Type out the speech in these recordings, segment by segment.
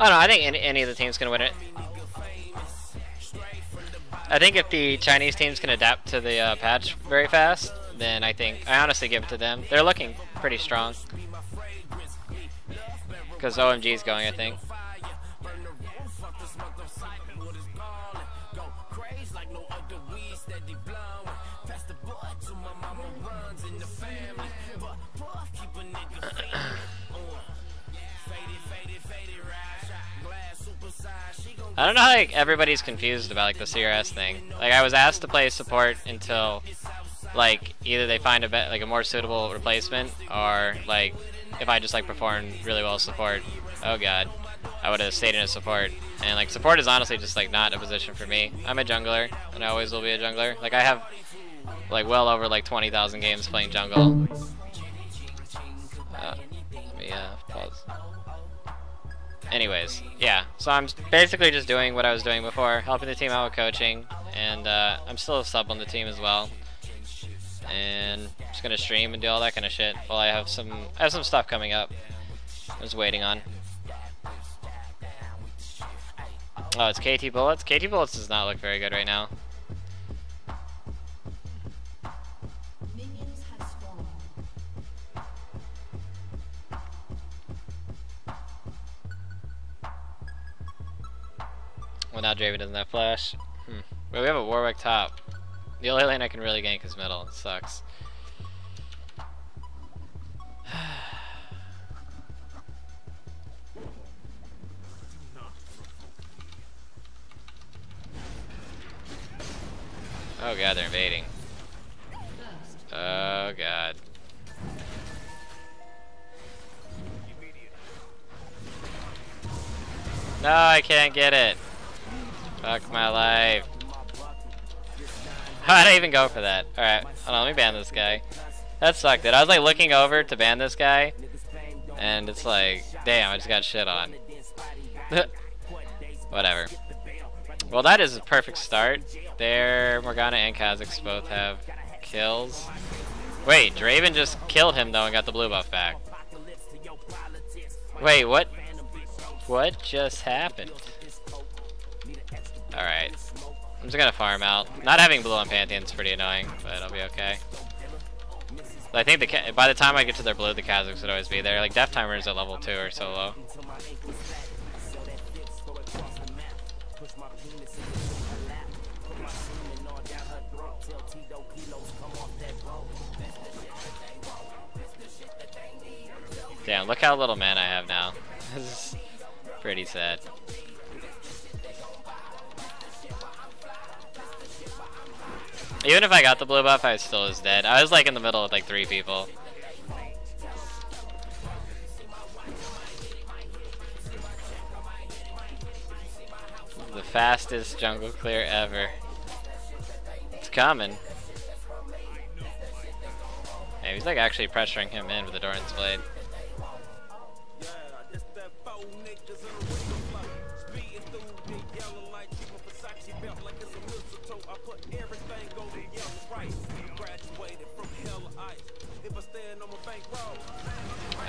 Oh no, I think any, any of the teams can win it. I think if the Chinese teams can adapt to the uh, patch very fast, then I think I honestly give it to them. They're looking pretty strong. Because OMG is going, I think. I don't know how like, everybody's confused about like the CRS thing. Like I was asked to play support until like either they find a like a more suitable replacement or like if I just like performed really well support. Oh god. I would have stayed in a support. And like support is honestly just like not a position for me. I'm a jungler and I always will be a jungler. Like I have like well over like 20,000 games playing jungle. Uh, let me uh, pause. Anyways, yeah. So I'm basically just doing what I was doing before, helping the team out with coaching, and uh, I'm still a sub on the team as well. And I'm just gonna stream and do all that kind of shit while I have some I have some stuff coming up. I was waiting on. Oh, it's KT Bullets. KT Bullets does not look very good right now. Now Draven doesn't have flash. Hmm. But we have a Warwick top. The only lane I can really gank is middle. It sucks. oh god, they're invading. Oh god. No, I can't get it. Fuck my life. How'd I even go for that? Alright, hold on, let me ban this guy. That sucked, dude. I was like looking over to ban this guy, and it's like, damn, I just got shit on. Whatever. Well, that is a perfect start. There, Morgana and Kha'Zix both have kills. Wait, Draven just killed him though and got the blue buff back. Wait, what? What just happened? Alright. I'm just gonna farm out. Not having blue on Pantheon is pretty annoying, but I'll be okay. I think the by the time I get to their blue, the Kha'Zix would always be there. Like, Death Timer is at level 2 or so low. Damn, look how little mana I have now. this is pretty sad. Even if I got the blue buff, I still was dead. I was like in the middle with like three people. The fastest jungle clear ever. It's coming. He's like actually pressuring him in with the Doran's Blade.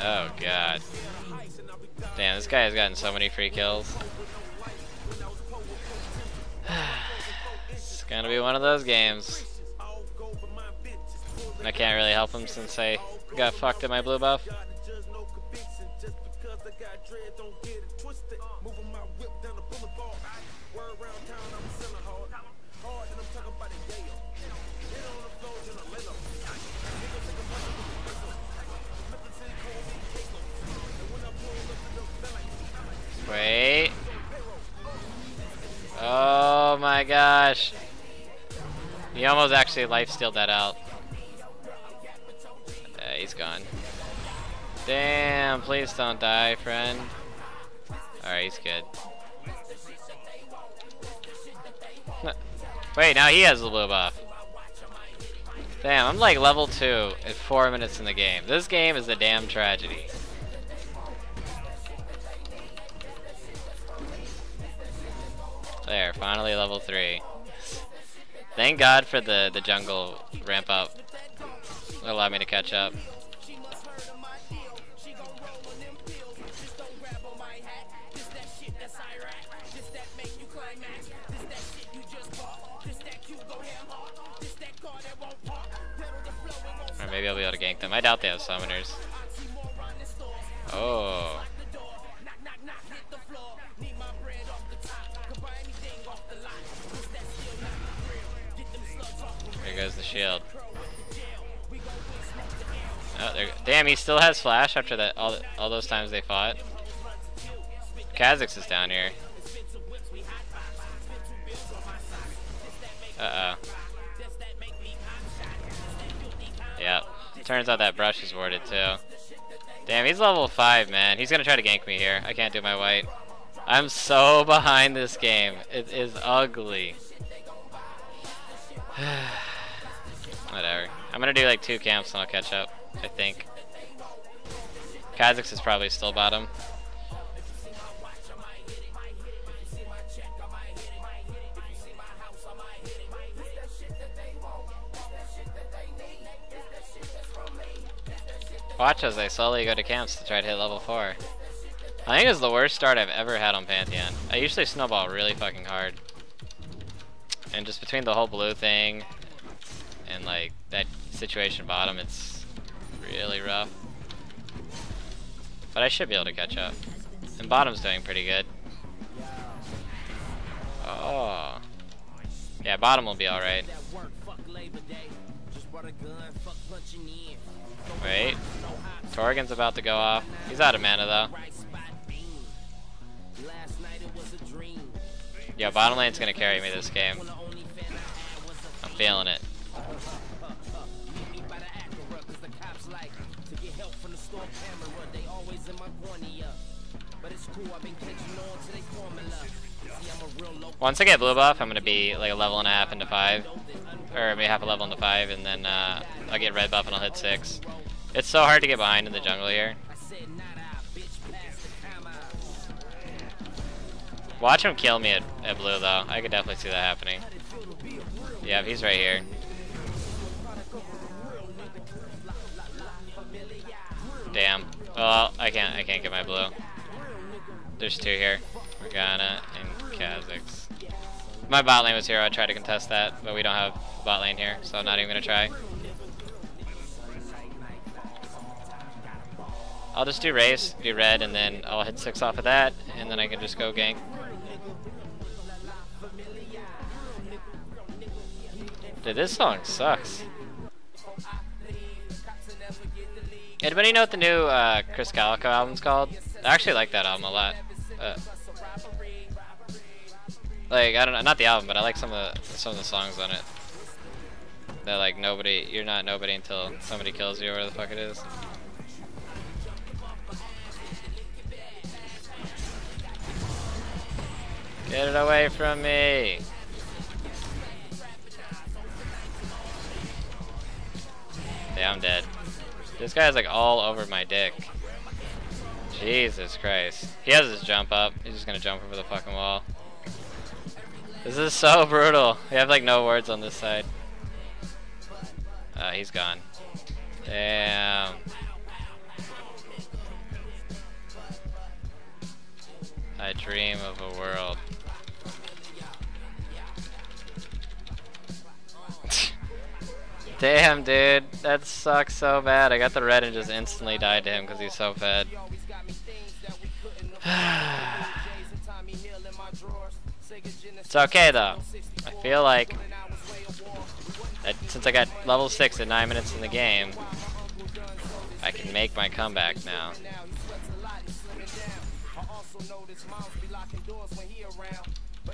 Oh god. Damn, this guy has gotten so many free kills. it's gonna be one of those games. I can't really help him since I got fucked in my blue buff. My gosh. He almost actually life stealed that out. Uh, he's gone. Damn, please don't die, friend. Alright, he's good. Wait, now he has the blue buff. Damn, I'm like level 2 at 4 minutes in the game. This game is a damn tragedy. There, finally level 3. Thank God for the, the jungle ramp up. It'll allow me to catch up. Maybe I'll be able to gank them. I doubt they have summoners. Oh. Goes the shield. Oh. Damn, he still has flash after that. All all those times they fought. Kha'Zix is down here. Uh oh. Yep. Turns out that brush is warded too. Damn, he's level 5, man. He's gonna try to gank me here. I can't do my wight. I'm so behind this game. It is ugly. Whatever. I'm gonna do like two camps and I'll catch up, I think. Kha'Zix is probably still bottom. Watch as I slowly go to camps to try to hit level 4. I think it's the worst start I've ever had on Pantheon. I usually snowball really fucking hard. And just between the whole blue thing and like that situation bottom, it's really rough. But I should be able to catch up. And bottom's doing pretty good. Oh. Yeah, bottom will be alright. Wait. Torgon's about to go off. He's out of mana though. Yeah, bottom lane's gonna carry me this game. I'm feeling it. Once I get blue buff, I'm gonna be like a level and a half into five, or maybe half a level into five, and then uh, I'll get red buff and I'll hit six. It's so hard to get behind in the jungle here. Watch him kill me at, at blue though. I could definitely see that happening. Yeah, he's right here. Damn. Well, I can't I can't get my blue. There's two here. Morgana and Kha'Zix. My bot lane was here, I'd try to contest that, but we don't have bot lane here, so I'm not even gonna try. I'll just do race, do red, and then I'll hit six off of that, and then I can just go gank. Dude, this song sucks. Anybody know what the new uh, Krizz Kaliko album's called? I actually like that album a lot. Uh, like I don't know, not the album, but I like some of the some of the songs on it. They're like nobody, you're not nobody until somebody kills you, or whatever the fuck it is. Get it away from me! Yeah, I'm dead. This guy's like all over my dick. Jesus Christ. He has his jump up. He's just gonna jump over the fucking wall. This is so brutal. We have like no words on this side. Uh, he's gone. Damn. I dream of a world. Damn, dude. That sucks so bad. I got the red and just instantly died to him because he's so fed. it's okay, though. I feel like since I got level 6 at 9 minutes in the game, I can make my comeback now.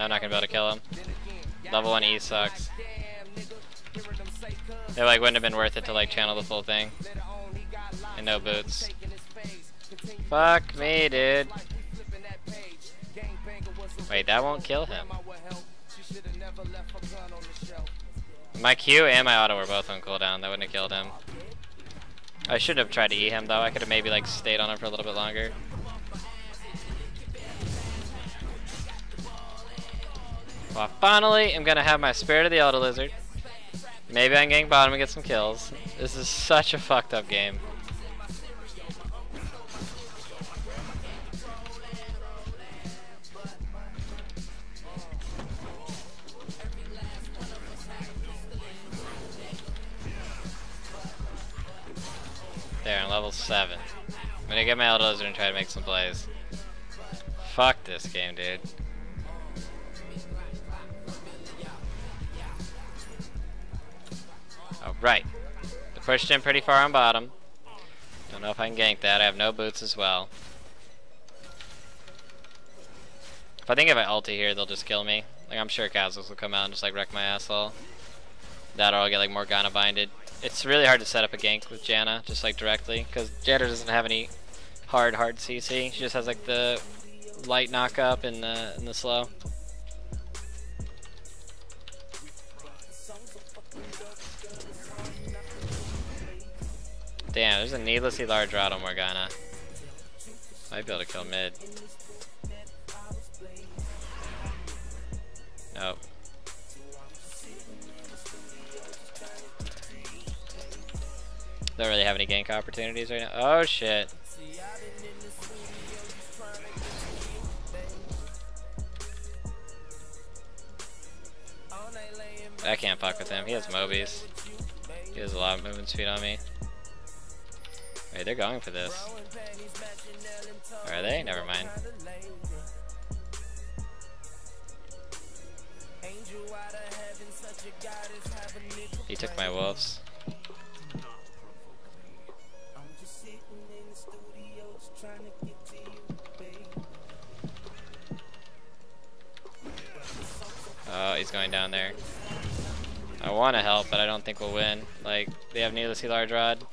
No, I'm not gonna be able to kill him. Level 1 E sucks. It like wouldn't have been worth it to like channel the full thing. And no boots. Fuck me, dude. Wait, that won't kill him. My Q and my auto were both on cooldown. That wouldn't have killed him. I shouldn't have tried to E him though. I could have maybe like stayed on him for a little bit longer. Well, finally, I'm gonna have my Spirit of the Elder Lizard. Maybe I can gank bottom and get some kills. This is such a fucked up game. There, I'm level 7. I'm gonna get my Elder Lizard and try to make some plays. Fuck this game, dude. Right. I pushed in pretty far on bottom. Don't know if I can gank that. I have no boots as well. If I think if I ulti here, they'll just kill me. Like, I'm sure Kha'Zix will come out and just, like, wreck my asshole. That or I'll get, like, Morgana binded. It's really hard to set up a gank with Janna, just, like, directly. Because Janna doesn't have any hard, hard CC. She just has, like, the light knock up and the, and the slow. Damn, there's a needlessly large Rado Morgana. Might be able to kill mid. Nope. Don't really have any gank opportunities right now. Oh shit. I can't fuck with him. He has Mobies. He has a lot of movement speed on me. Wait, they're going for this. Are they? Never mind. He took my wolves. Oh, he's going down there. I want to help, but I don't think we'll win. Like, they have needlessly large rod.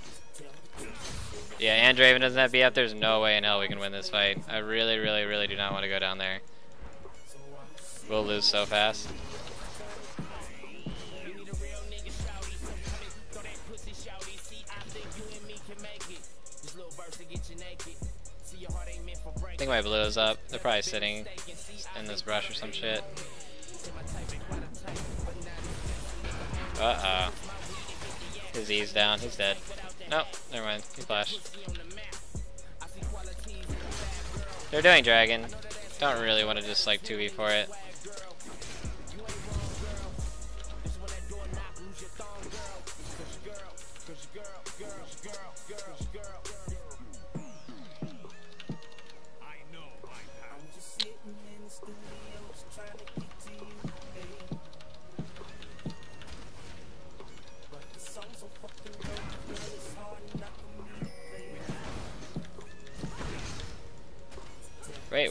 Yeah, and Draven doesn't have BF. There's no way in hell we can win this fight. I really, really, really do not want to go down there. We'll lose so fast. I think my blue is up. They're probably sitting in this brush or some shit. Uh-oh. His E's down. He's dead. Nope, never mind. He flashed. They're doing dragon. Don't really want to just like 2v for it.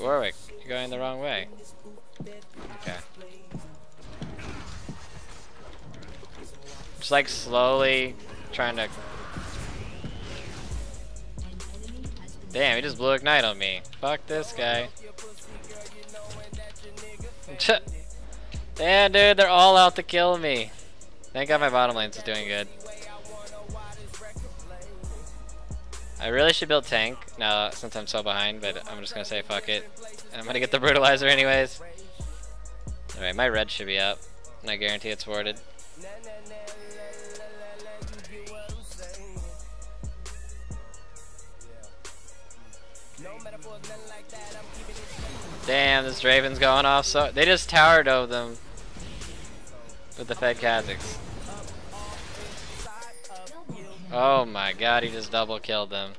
Warwick, you're going the wrong way. Okay. Just like slowly trying to... Damn, he just blew Ignite on me. Fuck this guy. Damn, dude, they're all out to kill me. Thank God my bottom lane's doing good. I really should build tank now since I'm so behind, but I'm just gonna say fuck it. I'm gonna get the brutalizer anyways. Alright, my red should be up. And I guarantee it's warded. Damn, this Draven's going off so they just towered over them with the Fed Kha'Zix. Oh my god, he just double killed them.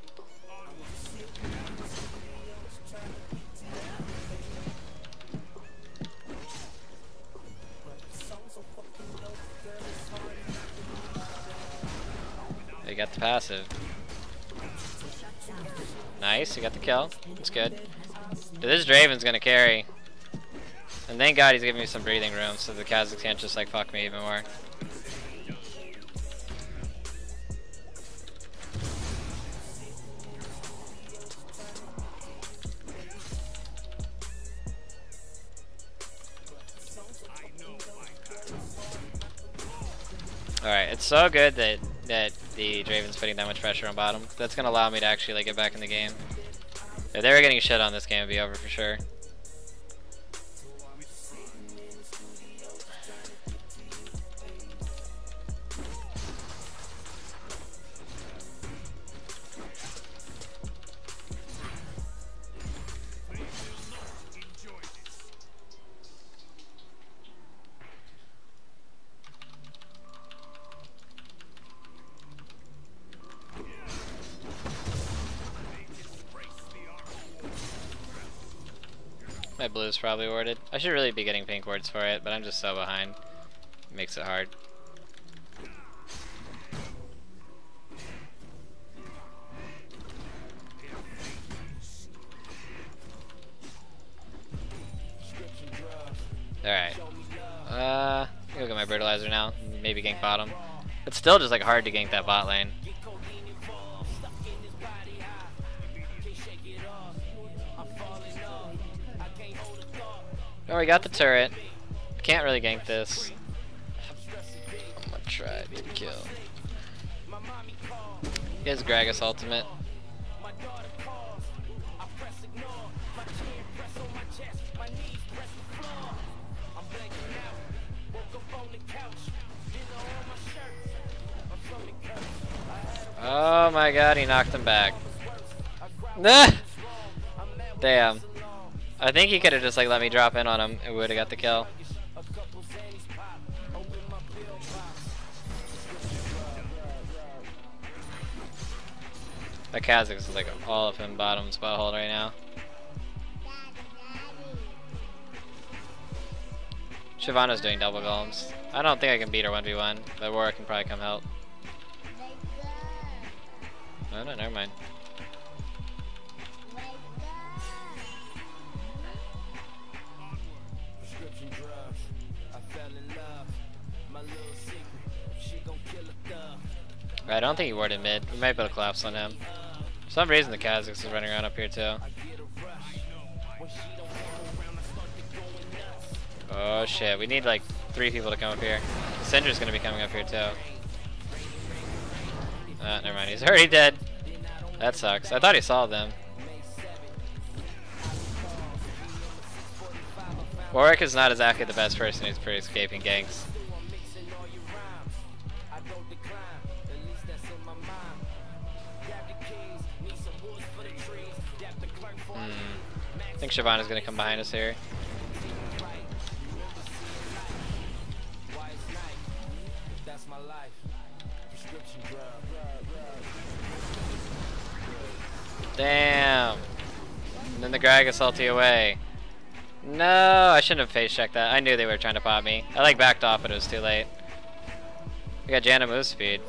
They got the passive. Nice, you got the kill. That's good. This Draven's gonna carry. And thank god he's giving me some breathing room so the Kha'Zix can't just like fuck me even more. Alright, it's so good that that the Draven's putting that much pressure on bottom. That's gonna allow me to actually like get back in the game. If they were getting shit on this game, it'd be over for sure. Blue's probably warded. I should really be getting pink wards for it, but I'm just so behind. It makes it hard. Alright. Uh, go get my brutalizer now. Maybe gank bottom. It's still just like hard to gank that bot lane. Oh, we got the turret. Can't really gank this. I'm gonna try to kill. He has Gragas ultimate. Oh my god, he knocked him back. Nah! Damn. I think he could have just like let me drop in on him and we would have got the kill. The Kha'Zix is like all of him bottom spot hold right now. Shyvana's doing double golems. I don't think I can beat her 1v1, but Warwick can probably come help. Oh no, never mind. I don't think he warded mid. We might be able to collapse on him. For some reason the Kha'Zix is running around up here too. Oh shit, we need like three people to come up here. Syndra's gonna be coming up here too. Ah, never mind, he's already dead. That sucks. I thought he saw them. Warwick is not exactly the best person who's for escaping ganks. I think Shyvana is going to come behind us here. Damn. And then the Gragas ulti away. No, I shouldn't have face checked that. I knew they were trying to pop me. I like backed off, but it was too late. We got Janna move speed.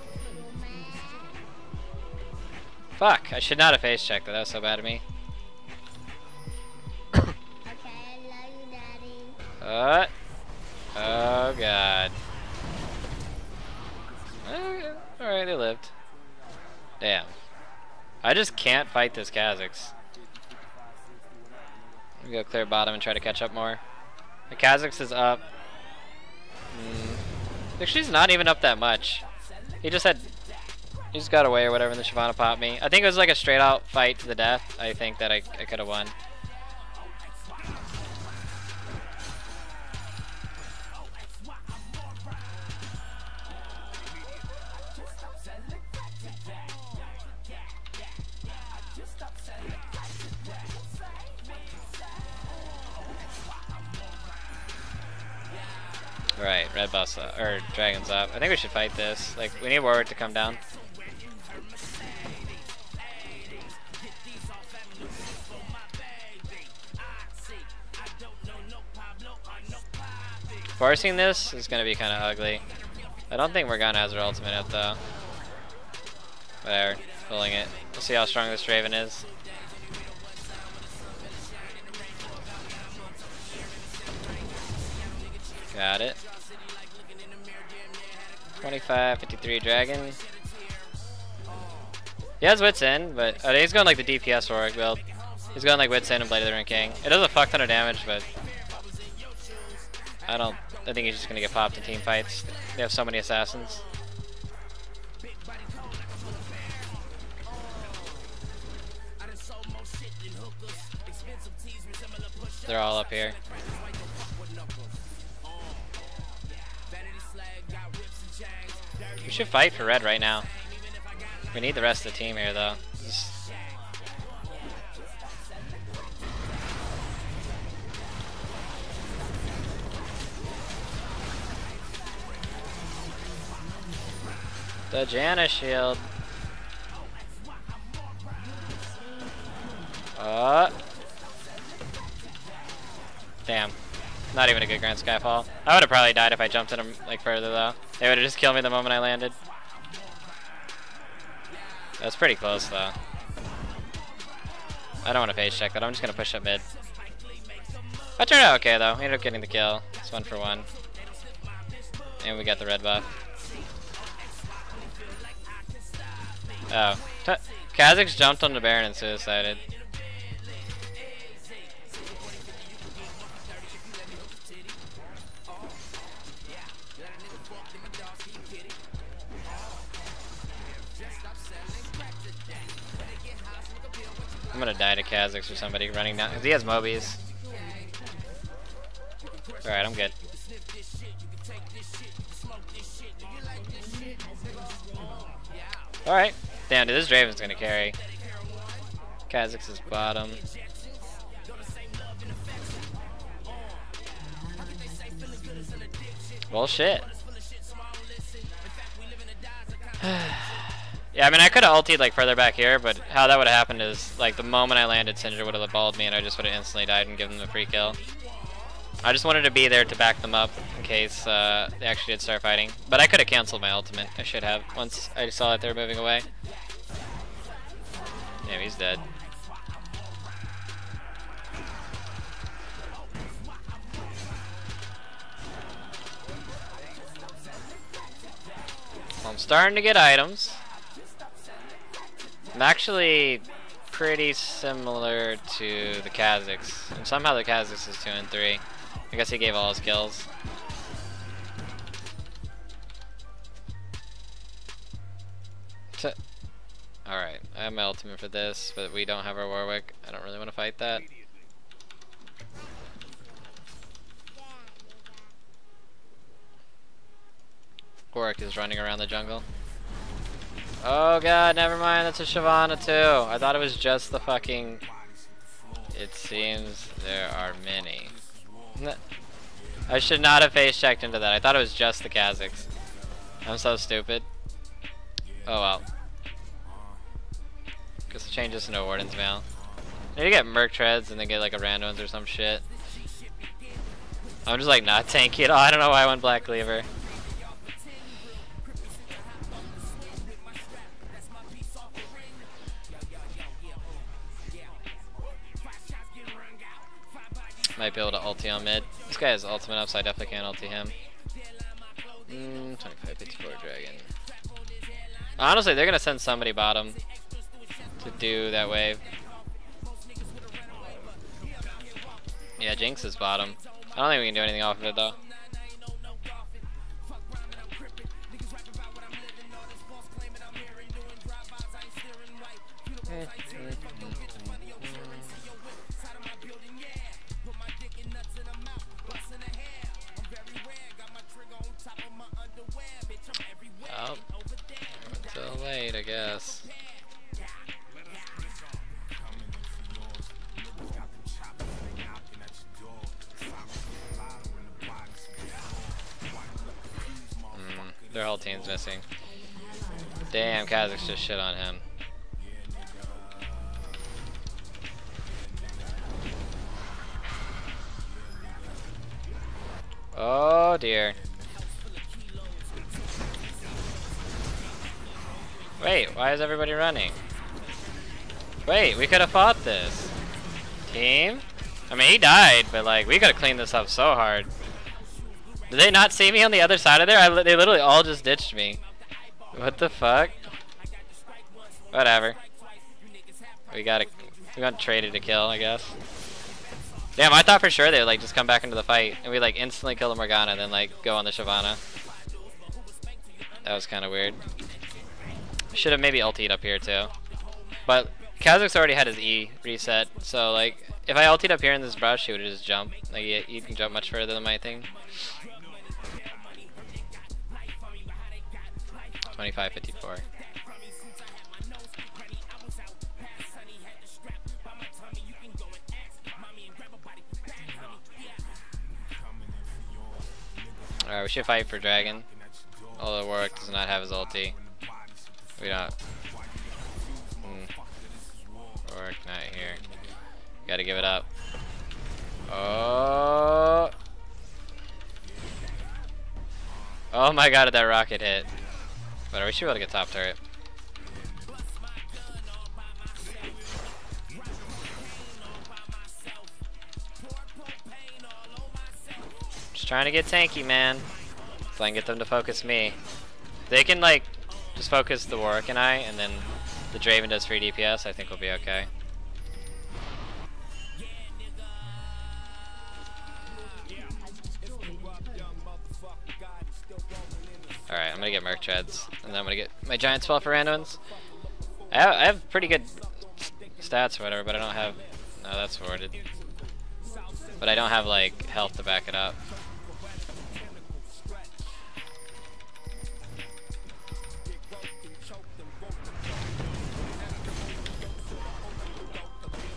Fuck, I should not have face checked that. That was so bad of me. Uh, oh god. Uh, Alright, they lived. Damn. I just can't fight this Kha'Zix. We go clear bottom and try to catch up more. The Kha'Zix is up. Mm. She's not even up that much. He just had... He just got away or whatever and the Shyvana popped me. I think it was like a straight out fight to the death. I think that I, I could have won. Right, red up, or dragon's up. I think we should fight this. Like, we need Warwick to come down. Forcing this is gonna be kind of ugly. I don't think Morgana has her ultimate yet though. Whatever, pulling it. We'll see how strong this Draven is. Got it. 25, 53 dragon. He has Wits End, but oh, he's going like the DPS Warwick build. He's going like Wits End and Blade of the Ruined King. It does a fuck ton of damage, but I don't. I think he's just gonna get popped in team fights. They have so many assassins. They're all up here. We should fight for red right now. We need the rest of the team here though. The Janna shield. Uh. Damn. Not even a good Grand Skyfall. I would have probably died if I jumped in him like further though. They would have just killed me the moment I landed. That's pretty close though. I don't want to phase check that. I'm just gonna push up mid. That turned out okay though. We ended up getting the kill. It's one for one. And we got the red buff. Oh. Kha'Zix jumped on the Baron and suicided. I'm gonna die to Kha'Zix or somebody running down, because he has Mobies. Alright, I'm good. Alright. Damn, dude, this Draven's gonna carry. Kha'Zix is bottom. Well, shit. yeah, I mean, I could have ulted like further back here, but how that would have happened is like the moment I landed, Syndra would have balled me, and I just would have instantly died and given them the free kill. I just wanted to be there to back them up in case uh, they actually did start fighting. But I could have canceled my ultimate. I should have once I saw that they were moving away. Damn, he's dead. Well, I'm starting to get items. I'm actually pretty similar to the Kha'Zix. And somehow the Kha'Zix is 2 and 3. I guess he gave all his kills. Alright, I have my ultimate for this, but we don't have our Warwick. I don't really want to fight that. Warwick is running around the jungle. Oh god, never mind, that's a Shyvana too. I thought it was just the fucking... It seems there are many. I should not have face checked into that. I thought it was just the Kha'Zix. I'm so stupid. Oh well. Guess it changes into Warden's Mail. Maybe get Merc Treads and then get like a Randuin's or some shit. I'm just like not tanky at all. I don't know why I went Black Cleaver. Might be able to ulti on mid. This guy has ultimate up, so I definitely can't ulti him. Mm, 25, 54 dragon. Honestly, they're gonna send somebody bottom to do that wave. Yeah, Jinx is bottom. I don't think we can do anything off of it though. I guess. Mm, their whole team's missing. Damn, Kha'Zix just shit on him. Oh dear. Wait, why is everybody running? Wait, we could have fought this. Team? I mean, he died, but like, we gotta clean this up so hard. Did they not see me on the other side of there? I, they literally all just ditched me. What the fuck? Whatever. We gotta, we got traded to kill, I guess. Damn, I thought for sure they would like just come back into the fight and we like instantly kill the Morgana and then like go on the Shyvana. That was kind of weird. Should have maybe ultied up here too. But Kha'Zix already had his E reset, so like if I ulted up here in this brush, he would just jump. Like he, he can jump much further than my thing. 25.54. Alright, we should fight for Dragon. Although Warwick does not have his ulti. We don't. Mm. Warwick not here. Gotta give it up. Oh. Oh my god, did that rocket hit. But we should be able to get top turret. Just trying to get tanky, man. I can get them to focus me. They can, like, just focus the Warwick and I, and then the Draven does free DPS, I think we'll be okay. Alright, I'm gonna get Merc Treads, and then I'm gonna get my Giant's Belt for Randuin's. I have, I have pretty good stats or whatever, but I don't have... No, that's warded. But I don't have, like, health to back it up.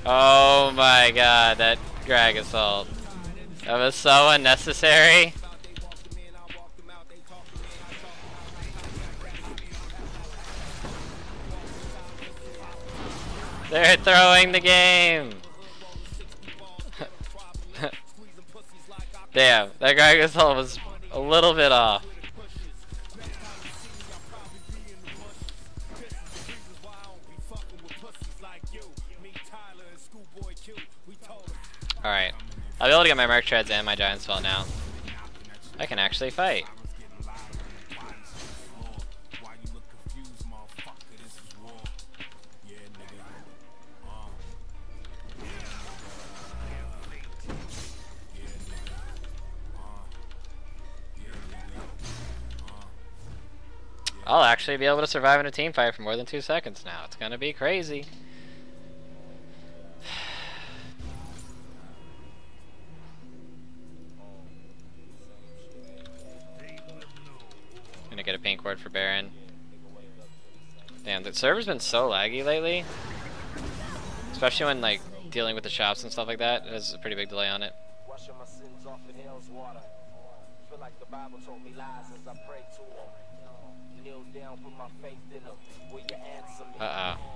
Oh my god, that Gragas ult. That was so unnecessary. They're throwing the game! Damn, that Gragas ult was a little bit off. Alright. I'll be able to get my Merc Treads and my Giant's Belt now. I can actually fight. I'll actually be able to survive in a team fight for more than two seconds now. It's gonna be crazy. Gonna get a pink ward for Baron. Damn, the server's been so laggy lately. Especially when like dealing with the shops and stuff like that. There's a pretty big delay on it. Uh oh.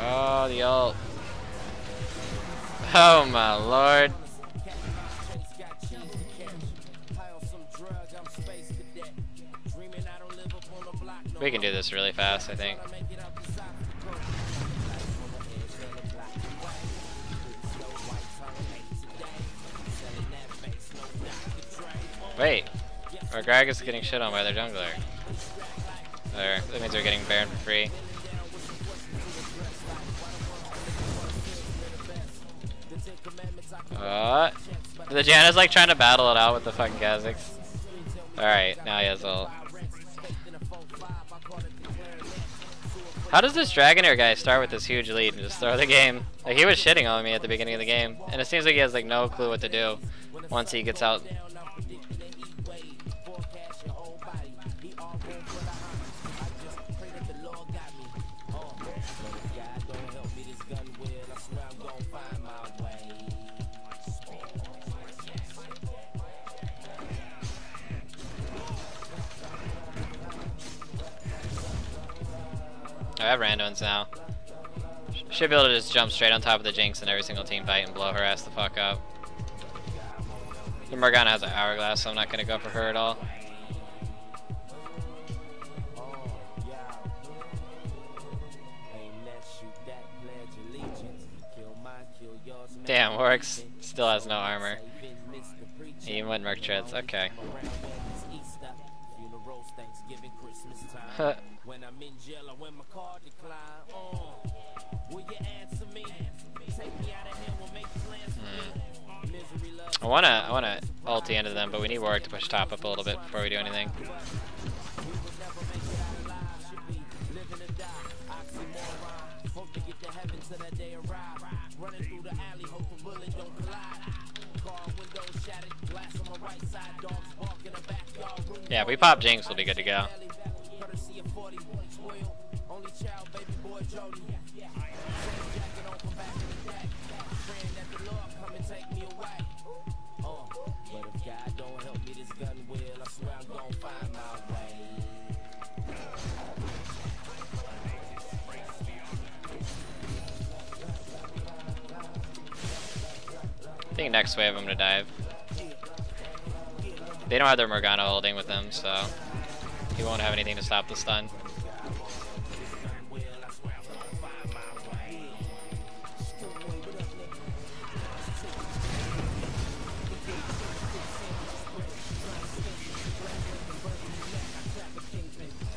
Oh, the ult. Oh my lord. We can do this really fast, I think. Wait, our Gragas is getting shit on by their jungler. There, that means they're getting Baron for free. Uh, the Janna's like trying to battle it out with the fucking Kha'Zix. Alright, now he has ult. How does this Dragonair guy start with this huge lead and just throw the game? Like he was shitting on me at the beginning of the game, and it seems like he has like no clue what to do once he gets out I have Randuin's now. Should be able to just jump straight on top of the Jinx in every single team fight and blow her ass the fuck up. Morgana has an hourglass, so I'm not gonna go for her at all. Damn, Works still has no armor. He went Merc Treads, okay. I wanna, I wanna ulti into them, but we need Warwick to push top up a little bit before we do anything. Yeah, we pop Jinx, we'll be good to go. Think next wave I'm gonna dive. They don't have their Morgana holding with them, so he won't have anything to stop the stun.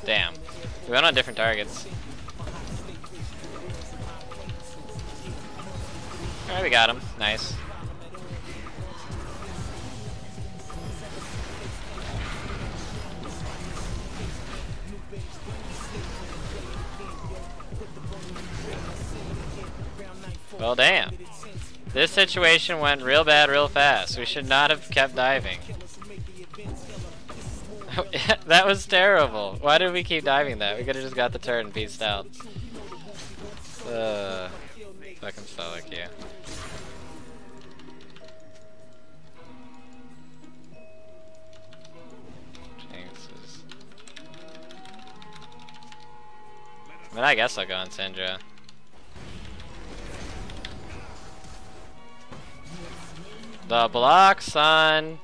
Damn. We went on different targets. Alright, we got him. Nice. Well, damn. This situation went real bad real fast. We should not have kept diving. that was terrible. Why did we keep diving that? We could have just got the turret and pieced out. Uh, fucking Stoic, yeah. I mean, I guess I'll go on Syndra. The block, son.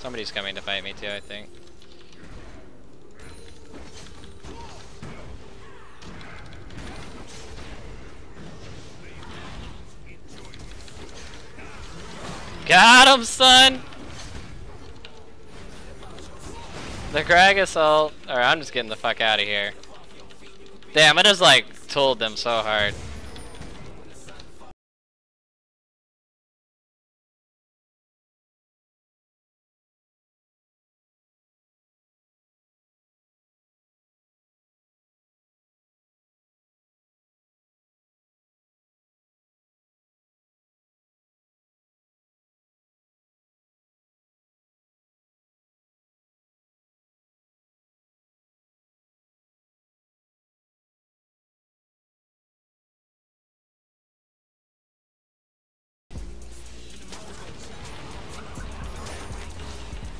Somebody's coming to fight me too, I think. Got him, son! The Gragas ult. Or I'm just getting the fuck out of here. Damn, I just like told them so hard.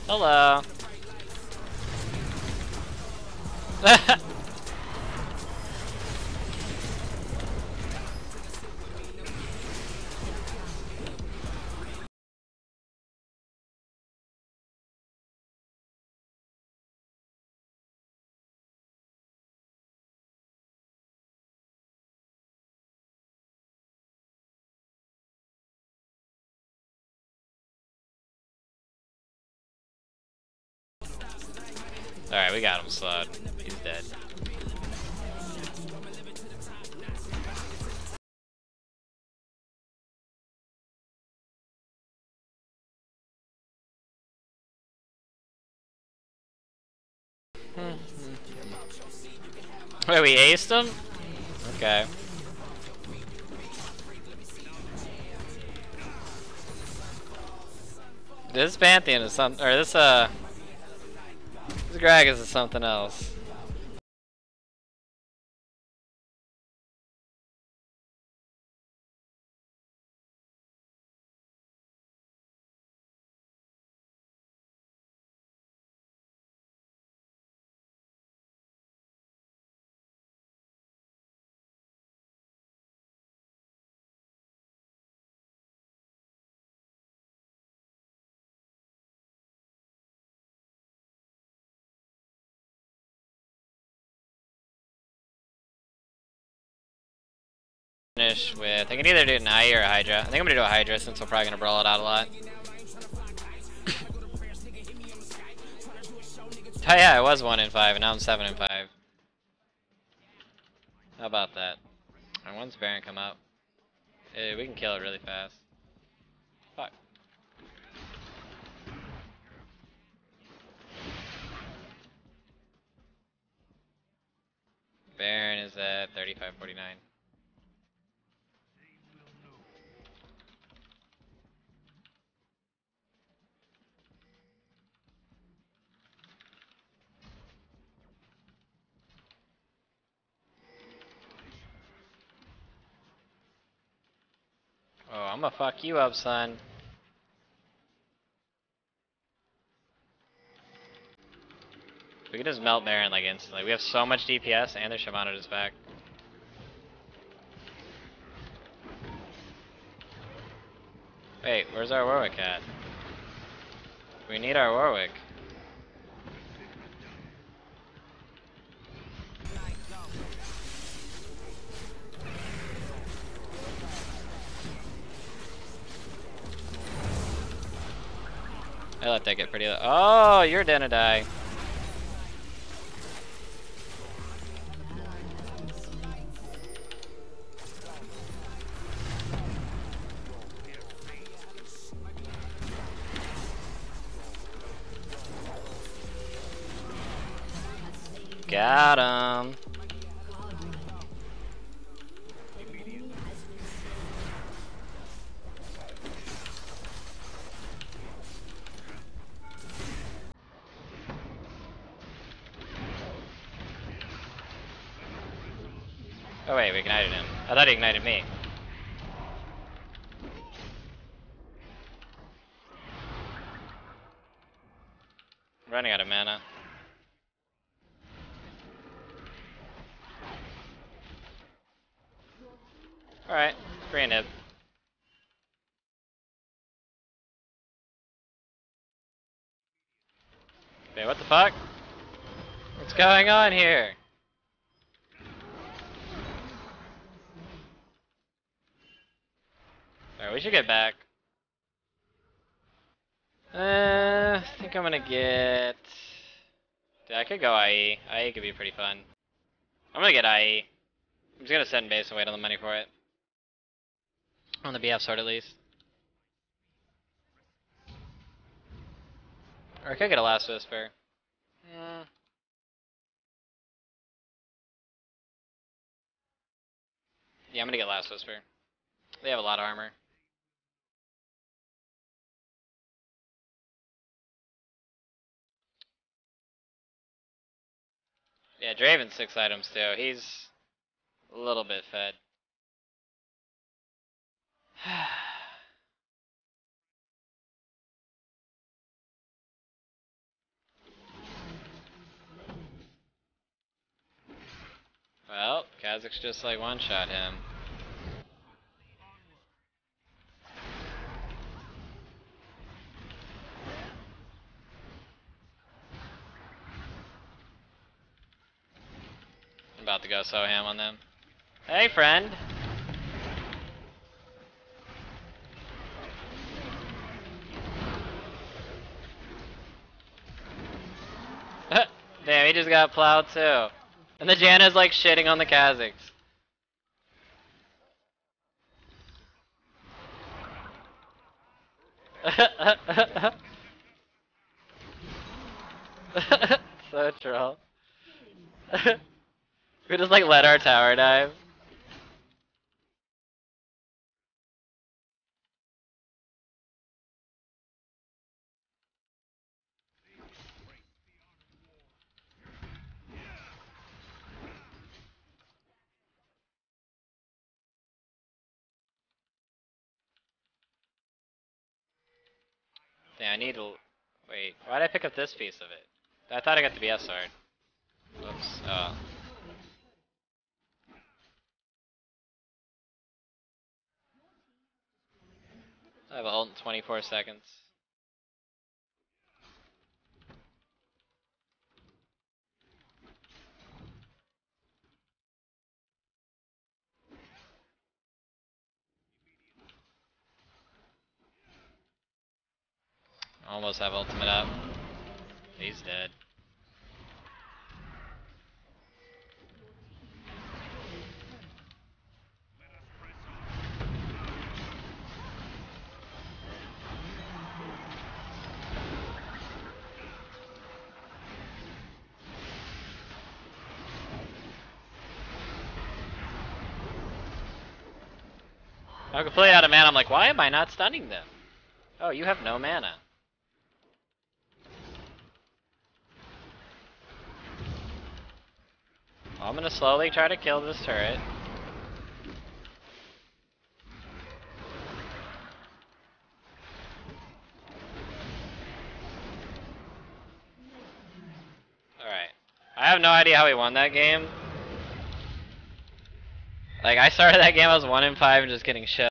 Hello. we got him slowed. He's dead. Wait, we aced him? Okay. This Pantheon is something, or this, uh, Gragas is something else. finish with... I can either do an IE or a Hydra. I think I'm gonna do a Hydra since we're probably gonna brawl it out a lot. oh yeah, I was 1 in 5 and now I'm 7 in 5. How about that? And once Baron come up, hey, we can kill it really fast. Fuck. Baron is at 3549. Oh, I'm gonna fuck you up, son. We can just melt Baron like instantly. We have so much DPS and their Shyvana is back. Wait, where's our Warwick at? We need our Warwick. I let that get pretty low. Oh, you're gonna die. Got him. Thought he ignited me. Running out of mana. Alright, free nib. Wait, what the fuck? What's going on here? Alright, we should get back. Uh, I think I'm gonna get... Dude, I could go IE. IE could be pretty fun. I'm gonna get IE. I'm just gonna send base and wait on the money for it. On the BF sword at least. Or I could get a last whisper. Yeah. Yeah, I'm gonna get last whisper. They have a lot of armor. Yeah, Draven's six items too. He's a little bit fed. well, Kha'Zix just like one-shot him. To go so ham on them. Hey, friend! Damn, he just got plowed too. And the Janna's like shitting on the Kha'Zix. so troll. we just like let our tower dive. Yeah, I need to... Wait, why did I pick up this piece of it? I thought I got the BF sword. Whoops. Oh. Uh. I have a ult in 24 seconds. Almost have ultimate up. He's dead. Completely out of mana. I'm like, why am I not stunning them? Oh, you have no mana. Well, I'm gonna slowly try to kill this turret. Alright. I have no idea how we won that game. Like, I started that game, I was 1 in 5 and just getting shit.